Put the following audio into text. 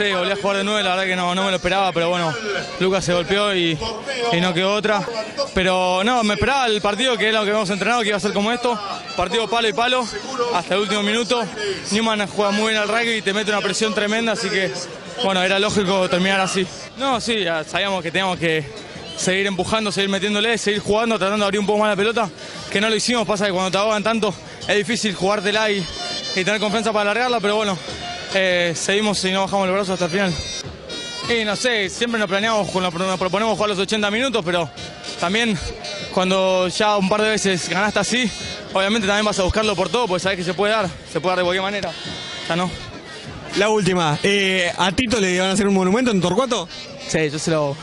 Volví a jugar de nuevo, la verdad que no, no me lo esperaba, pero bueno, Lucas se golpeó y, no quedó otra. Pero no, me esperaba el partido que es lo que hemos entrenado, que iba a ser como esto, partido palo y palo, hasta el último minuto. Newman juega muy bien al rugby y te mete una presión tremenda, así que bueno, era lógico terminar así. No, sí, sabíamos que teníamos que seguir empujando, seguir metiéndole, seguir jugando, tratando de abrir un poco más la pelota, que no lo hicimos, pasa que cuando te ahogan tanto es difícil jugártela y, y tener confianza para alargarla, pero bueno, eh, seguimos y no bajamos el brazo hasta el final. Y no sé, siempre nos planeamos, nos proponemos jugar los 80 minutos, pero también cuando ya un par de veces ganaste así, obviamente también vas a buscarlo por todo, porque sabes que se puede dar, se puede dar de cualquier manera. Ya no. La última, eh, ¿a Tito le van a hacer un monumento en Torcuato? Sí, yo se lo,